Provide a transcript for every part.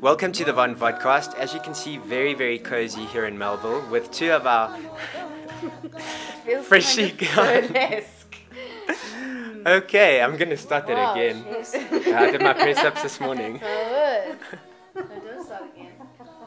Welcome to the Von Vodcast. As you can see, very, very cozy here in Melville with two of our Feels freshly kind of. Okay, I'm gonna start that Wow, again. I did my press ups this morning. I would. I don't start again.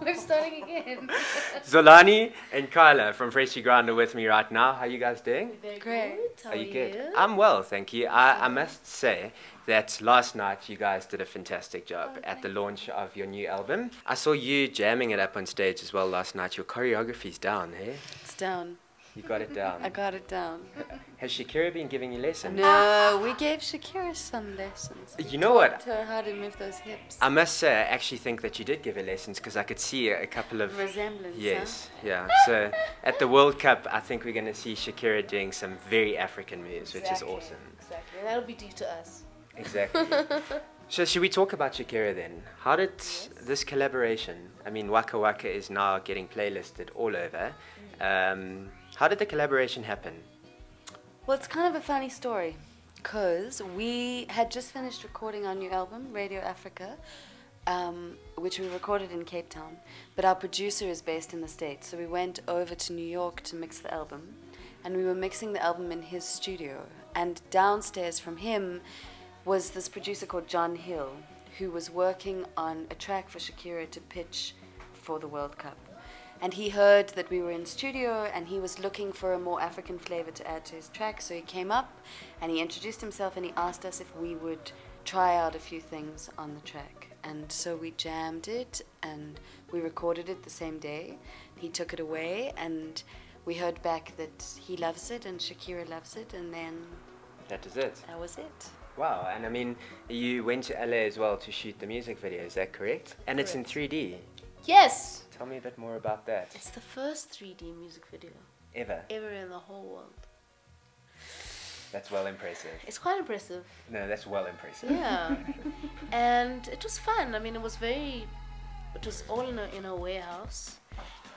We're starting again. Zolani and Kyla from Freshlyground are with me right now. How you guys doing? Very Great. good. How Are you good? you? I'm well, thank you. I, I must say that last night you guys did a fantastic job oh, at the launch of your new album. I saw you jamming it up on stage as well last night. Your choreography's down, hey? It's down. You got it down. I got it down. Has Shakira been giving you lessons? No, we gave Shakira some lessons. We You know what? her how to move those hips. I must say, I actually think that you did give her lessons because I could see a couple of. Resemblance. huh? Yes, yeah. So at the World Cup, I think we're going to see Shakira doing some very African moves, which is awesome. Exactly. That'll be due to us. Exactly. so should we talk about Shakira then? How did this collaboration? I mean, Waka Waka is now getting playlisted all over. Um, how did the collaboration happen? Well, it's kind of a funny story because we had just finished recording our new album, Radio Africa, um, which we recorded in Cape Town. But our producer is based in the States, so we went over to New York to mix the album. And we were mixing the album in his studio. And downstairs from him was this producer called John Hill, who was working on a track for Shakira to pitch for the World Cup. And he heard that we were in studio and he was looking for a more African flavor to add to his track. So he came up and he introduced himself and he asked us if we would try out a few things on the track. And so we jammed it and we recorded it the same day. He took it away and we heard back that he loves it and Shakira loves it. And then That is it. that was it. Wow, and I mean, you went to LA as well to shoot the music video, is that correct? And it's in 3D. Yes. Tell me a bit more about that. It's the first 3D music video Ever. ever in the whole world. That's well impressive. It's quite impressive. No, that's well impressive. Yeah. and it was fun. I mean, it was very. It was all in a in a warehouse,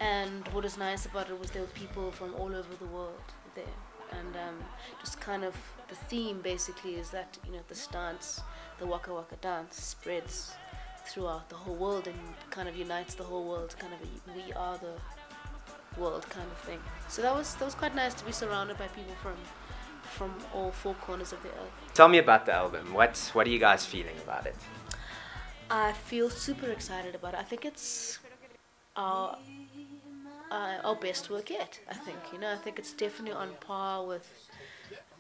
and what was nice about it was there were people from all over the world there, and um, just kind of the theme basically is that you know the dance, the waka waka dance spreads throughout the whole world and kind of unites the whole world. Kind of a, we are the world kind of thing. So that was that was quite nice to be surrounded by people from from all four corners of the earth. Tell me about the album. What's, what are you guys feeling about it? I feel super excited about it. I think it's our uh, our best work yet. I think you know. I think it's definitely on par with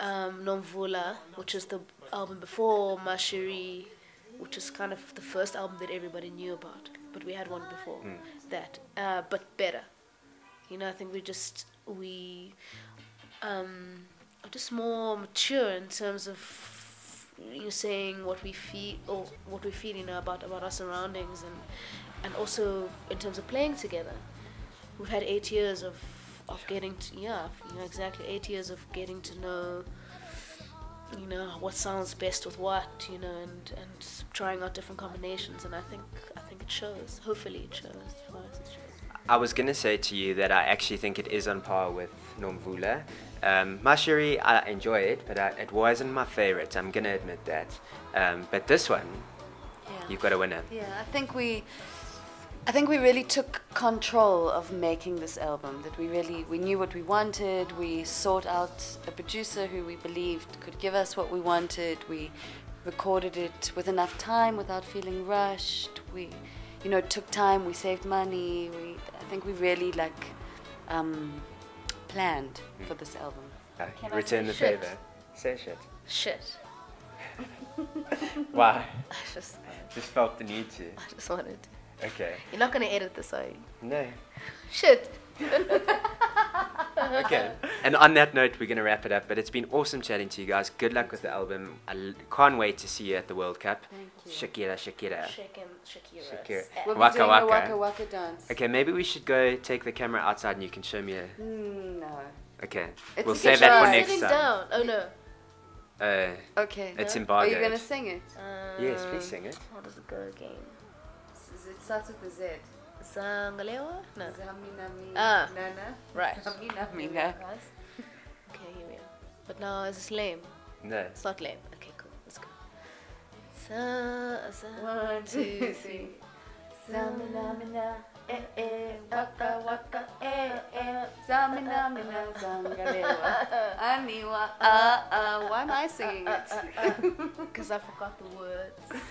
um, Nomvula, which is the album before Ma' Cheri, which is kind of the first album that everybody knew about. But we had one before that, uh, but better. You know, I think we just we um, are just more mature in terms of you know, saying what we feel or what we feel, you know, about about our surroundings and and also in terms of playing together. We've had eight years of of getting to yeah, you know, exactly eight years of getting to know you know what sounds best with what, you know, and and trying out different combinations, and I think I think it shows. Hopefully, it shows. It shows. I was going to say to you that I actually think it is on par with Nomvula. Um, Ma' Cheri, I enjoy it, but I, it wasn't my favorite. I'm going to admit that. Um, but this one, Yeah. you've got a winner. Yeah, I think we I think we really took control of making this album. That we really we knew what we wanted. We sought out a producer who we believed could give us what we wanted. We recorded it with enough time without feeling rushed. We you know took time, we saved money. We I think we really like um, planned for this album. Uh, Can I return say the shit? favor. Say shit. Shit. Why? I just Just felt the need to. I just wanted. Okay. You're not gonna edit this, are you? No. Shit. Okay. and on that note, we're going to wrap it up. But it's been awesome chatting to you guys. Good luck with the album. I l- can't wait to see you at the World Cup. Thank you. Shakira, Shakira. Shaking Shakira. Shakira. We'll Waka be doing waka. a waka waka dance. Okay, maybe we should go take the camera outside and you can show me a. Mm, no. Okay. It's we'll save that for surprise. next Sitting time. down. Oh no. Uh, Okay. It's no? embargoed. Are you gonna sing it? yes, please Um, sing it. How does it go again? It starts with the Z. Zangalewa? No. Zamina mi Ah. nana. Right. Zamina mina. Okay, here we are. But now is this lame? No. It's not lame. Okay, cool. Let's go. Sa, sa, One, two, three. Samina mina, eh eh, waka waka, eh eh. Samina mina, sangalewa, aniwa, ah ah. Why am I singing it? Because I forgot the words.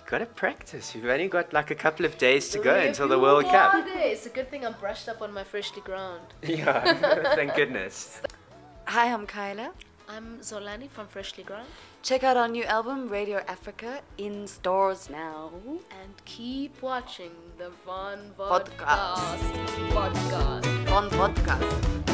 You gotta practice. You've only got like a couple of days to go Only until the World Cup. days. It's a good thing I'm brushed up on my Freshlyground. Yeah, thank goodness. Hi, I'm Kyla. I'm Zolani from Freshlyground. Check out our new album, Radio Africa, in stores now. And keep watching the Von Vodcast. Podcast. Podcast. On podcast.